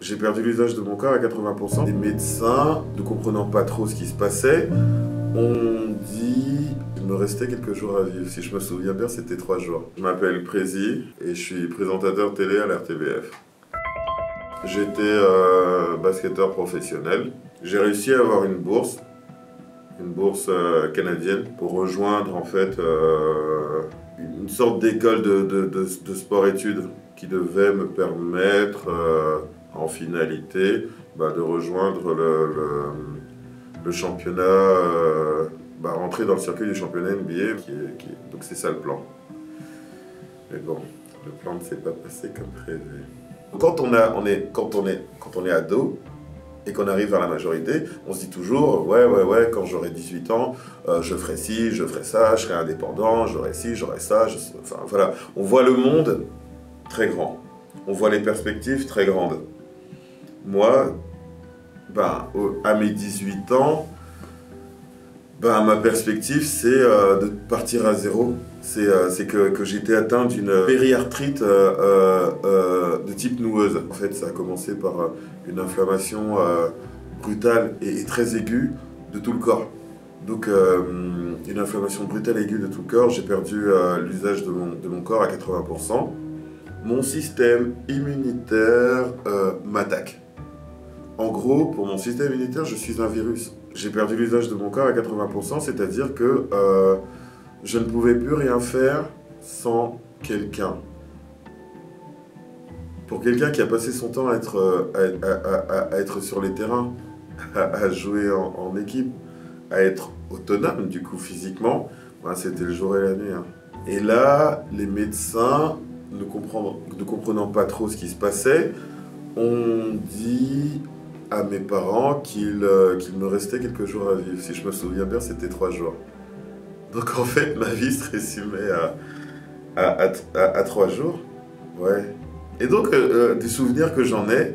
J'ai perdu l'usage de mon corps à 80%. Les médecins, ne comprenant pas trop ce qui se passait, ont dit qu'il me restait quelques jours à vivre. Si je me souviens bien, c'était trois jours. Je m'appelle Prési et je suis présentateur télé à l'RTBF. J'étais euh, basketteur professionnel. J'ai réussi à avoir une bourse, une bourse euh, canadienne, pour rejoindre en fait euh, une sorte d'école de, de, de sport-études qui devait me permettre en finalité bah, de rejoindre le, le, championnat, euh, bah, rentrer dans le circuit du championnat NBA. Qui qui donc c'est ça le plan. Mais bon, le plan ne s'est pas passé comme prévu. Quand on, a, on, est, quand, on est, quand on est ado, et qu'on arrive vers la majorité, on se dit toujours ouais ouais ouais quand j'aurai 18 ans, euh, je ferai ci, je ferai ça, je serai indépendant, j'aurai ci, j'aurai ça, enfin voilà, on voit le monde très grand, on voit les perspectives très grandes moi, ben, à mes 18 ans, ben, ma perspective, c'est euh, de partir à zéro. C'est euh, que, j'étais atteint d'une périarthrite euh, de type noueuse. En fait, ça a commencé par une inflammation brutale et, très aiguë de tout le corps. Donc, une inflammation brutale et aiguë de tout le corps, j'ai perdu l'usage de mon, de mon, corps à 80%. Mon système immunitaire m'attaque. Pour mon système immunitaire, je suis un virus. J'ai perdu l'usage de mon corps à 80%, c'est-à-dire que euh, je ne pouvais plus rien faire sans quelqu'un. Pour quelqu'un qui a passé son temps à être, euh, à, être sur les terrains, à, jouer en, équipe, à être autonome du coup physiquement, ben, c'était le jour et la nuit. Hein. Et là, les médecins, ne comprenant, ne comprenant pas trop ce qui se passait, ont dit à mes parents euh, qu'il me restait quelques jours à vivre. Si je me souviens bien, c'était trois jours. Donc en fait, ma vie se résumait à, trois jours. Ouais. Et donc, euh, euh, des souvenirs que j'en ai,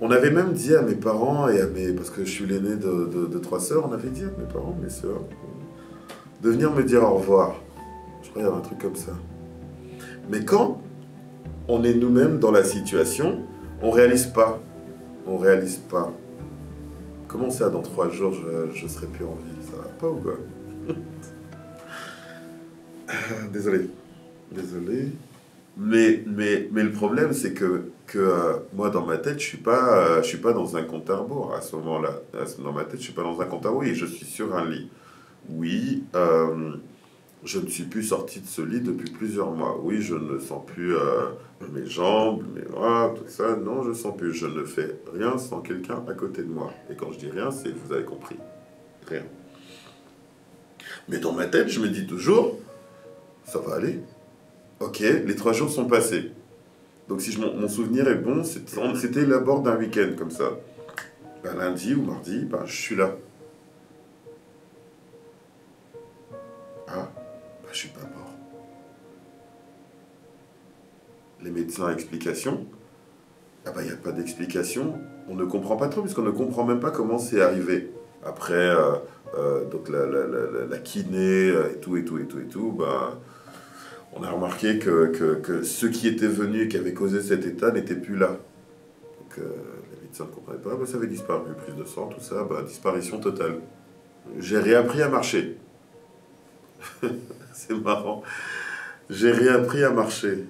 on avait même dit à mes parents et à mes... Parce que je suis l'aîné de, trois sœurs, on avait dit à mes parents, mes sœurs, de venir me dire au revoir. Je crois qu'il y avait un truc comme ça. Mais quand on est nous-mêmes dans la situation, on réalise pas on réalise pas. Comment ça, dans trois jours, je, je serai plus en vie Ça va pas ou quoi? Désolé. Désolé. Mais, mais, mais le problème, c'est que, que euh, moi, dans ma tête, je suis euh, suis pas dans un compte à rebours à ce moment-là. Dans ma tête, je suis pas dans un compte à rebours et je suis sur un lit. Oui, euh, je ne suis plus sorti de ce lit depuis plusieurs mois. Oui, je ne sens plus euh, mes jambes, mes bras, tout ça. Non, je ne sens plus. Je ne fais rien sans quelqu'un à côté de moi. Et quand je dis rien, c'est, vous avez compris, rien. Mais dans ma tête, je me dis toujours, ça va aller. Ok, les trois jours sont passés. Donc si je, mon, souvenir est bon, c'était l'abord d'un week-end comme ça. Ben, lundi ou mardi, ben, je suis là. Médecins, explication. Ah bah, il n'y a pas d'explication. On ne comprend pas trop, puisqu'on ne comprend même pas comment c'est arrivé. Après, euh, euh, donc la, kiné euh, et tout, et tout, et tout, et tout, bah, on a remarqué que, que, que ceux qui étaient venus et qui avaient causé cet état n'étaient plus là. Donc les médecins ne comprenaient pas, bah, ça avait disparu, prise de sang, tout ça, bah, disparition totale. J'ai réappris à marcher. c'est marrant. J'ai réappris à marcher,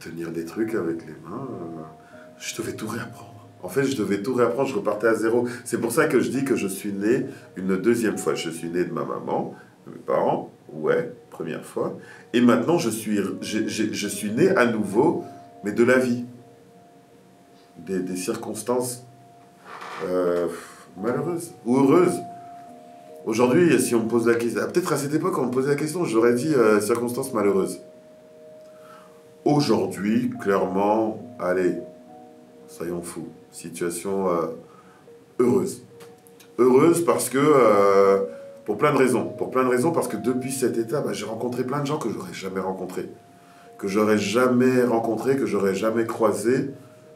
tenir des trucs avec les mains. Euh, je devais tout réapprendre. En fait, je devais tout réapprendre, je repartais à zéro. C'est pour ça que je dis que je suis né une deuxième fois. Je suis né de ma maman, de mes parents, ouais, première fois. Et maintenant, je suis, je, je, suis né à nouveau, mais de la vie. Des, des circonstances euh, malheureuses ou heureuses. Aujourd'hui, si on me pose la question, peut-être à cette époque, on me posait la question, j'aurais dit euh, circonstances malheureuses. Aujourd'hui, clairement, allez, soyons fous, situation euh, heureuse. Heureuse parce que, euh, pour plein de raisons. Pour plein de raisons, parce que depuis cet état, bah, j'ai rencontré plein de gens que j'aurais jamais rencontrés. Que j'aurais jamais rencontrés, que j'aurais jamais croisés,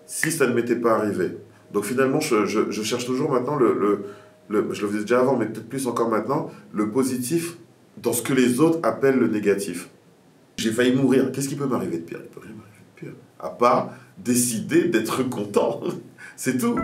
si ça ne m'était pas arrivé. Donc finalement, je, je, cherche toujours maintenant le je le faisais déjà avant, mais peut-être plus encore maintenant, le positif dans ce que les autres appellent le négatif. J'ai failli mourir. Qu'est-ce qui peut m'arriver de pire? Il peut rien m'arriver de pire. À part décidé d'être content. C'est tout.